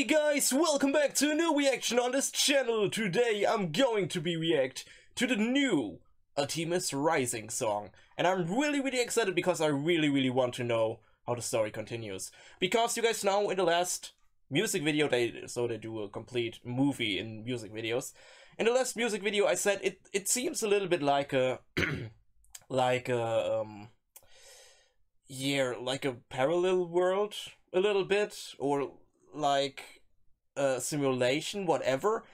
Hey guys, welcome back to a new reaction on this channel. Today I'm going to be react to the new Artemis Rising song. And I'm really really excited because I really really want to know how the story continues. Because you guys know in the last music video, they so they do a complete movie in music videos. In the last music video I said it, it seems a little bit like a, like a, um, yeah, like a parallel world a little bit, or like a simulation, whatever.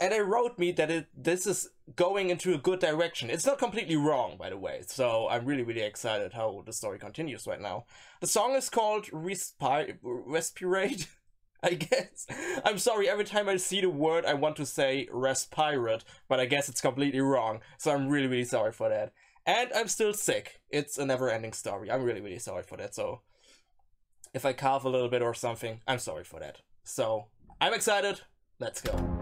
And they wrote me that it this is going into a good direction. It's not completely wrong, by the way. So I'm really, really excited how the story continues right now. The song is called Respi Respirate. I guess. I'm sorry, every time I see the word, I want to say respirate, but I guess it's completely wrong. So I'm really, really sorry for that. And I'm still sick. It's a never ending story. I'm really, really sorry for that. So if I cough a little bit or something, I'm sorry for that. So, I'm excited. Let's go.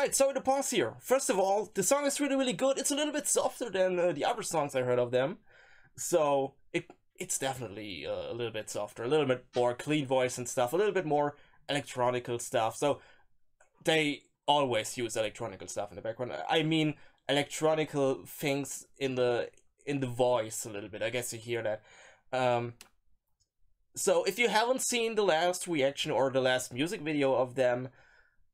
Alright, so the pause here. First of all, the song is really, really good. It's a little bit softer than uh, the other songs I heard of them. So, it it's definitely uh, a little bit softer, a little bit more clean voice and stuff, a little bit more electronical stuff. So, they always use electronical stuff in the background. I mean, electronical things in the in the voice a little bit. I guess you hear that. Um, so if you haven't seen the last reaction or the last music video of them,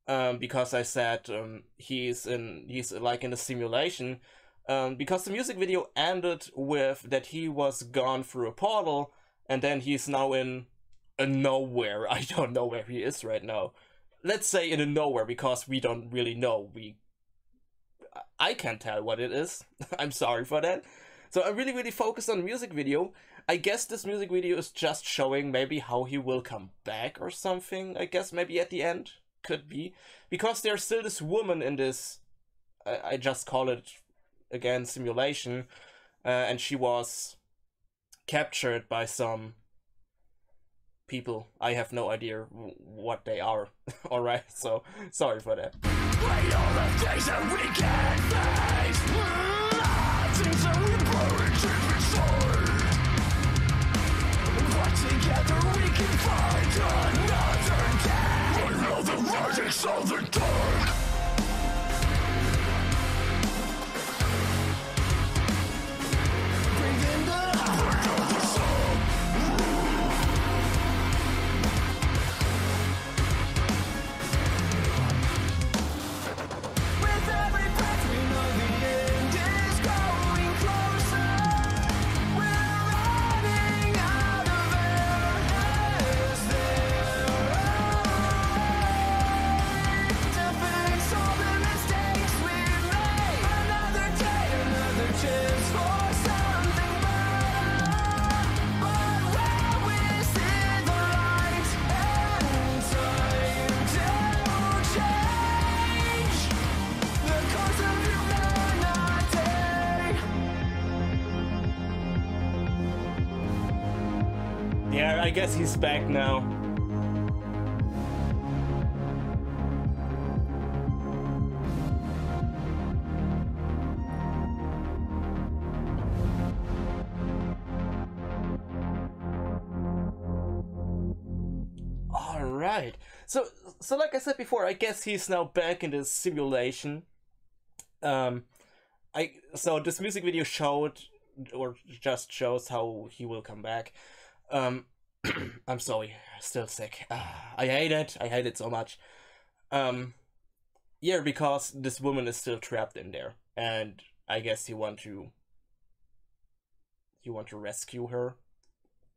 um, because I said um, he's in he's like in a simulation. Um, because the music video ended with that he was gone through a portal, and then he's now in a nowhere. I don't know where he is right now. Let's say in a nowhere because we don't really know. We I can't tell what it is. I'm sorry for that. So I'm really really focused on the music video. I guess this music video is just showing maybe how he will come back or something. I guess maybe at the end could be because there's still this woman in this I, I just call it again simulation uh, and she was captured by some people. I have no idea what they are. All right so sorry for that. Together we can find another of the dark Yeah, I guess he's back now. Alright. So so like I said before, I guess he's now back in the simulation. Um I so this music video showed or just shows how he will come back. Um I'm sorry, still sick. Uh, I hate it. I hate it so much. Um yeah, because this woman is still trapped in there and I guess you want to you want to rescue her.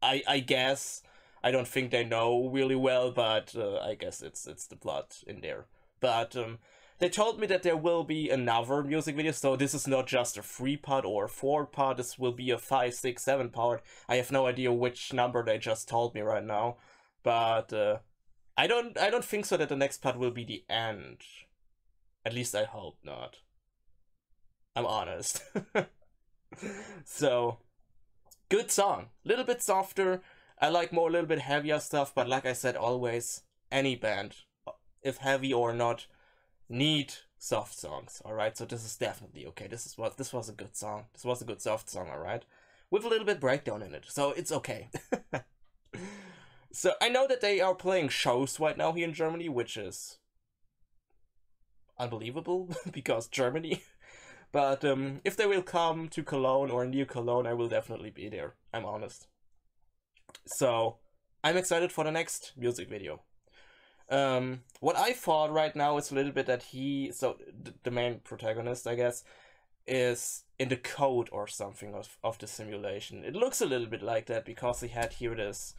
I I guess I don't think they know really well, but uh, I guess it's it's the plot in there. But um, they told me that there will be another music video, so this is not just a three part or a four part. This will be a five, six, seven part. I have no idea which number they just told me right now, but uh, I don't I don't think so that the next part will be the end. At least I hope not. I'm honest. so, good song. Little bit softer I like more a little bit heavier stuff, but like I said, always any band, if heavy or not, need soft songs. All right, so this is definitely okay. This is what this was a good song. This was a good soft song. All right, with a little bit breakdown in it, so it's okay. so I know that they are playing shows right now here in Germany, which is unbelievable because Germany. But um, if they will come to Cologne or near Cologne, I will definitely be there. I'm honest. So I'm excited for the next music video. Um, what I thought right now is a little bit that he, so the main protagonist, I guess, is in the code or something of, of the simulation. It looks a little bit like that because he had here this,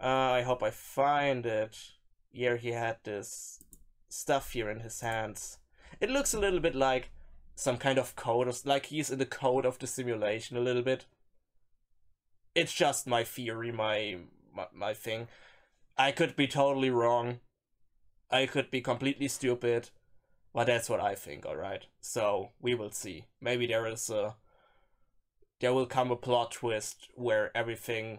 uh, I hope I find it. Here he had this stuff here in his hands. It looks a little bit like some kind of code, or, like he's in the code of the simulation a little bit it's just my theory, my, my my thing. I could be totally wrong. I could be completely stupid, but that's what I think. All right, so we will see. Maybe there is a there will come a plot twist where everything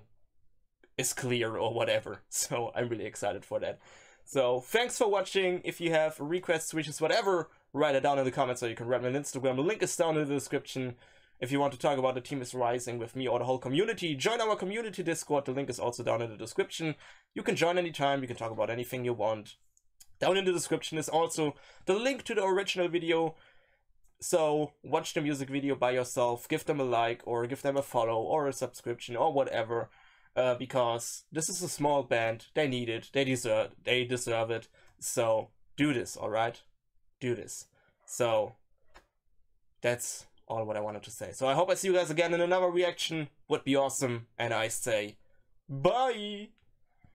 is clear or whatever. So I'm really excited for that. So thanks for watching. If you have requests, wishes, whatever, write it down in the comments so you can write me on Instagram. The link is down in the description. If you want to talk about Artemis Rising with me or the whole community, join our community Discord. The link is also down in the description. You can join anytime. You can talk about anything you want. Down in the description is also the link to the original video. So watch the music video by yourself, give them a like or give them a follow or a subscription or whatever. Uh, because this is a small band. They need it. They deserve they deserve it. So do this, alright? Do this. So that's all what I wanted to say. So I hope I see you guys again in another reaction. Would be awesome. And I say bye.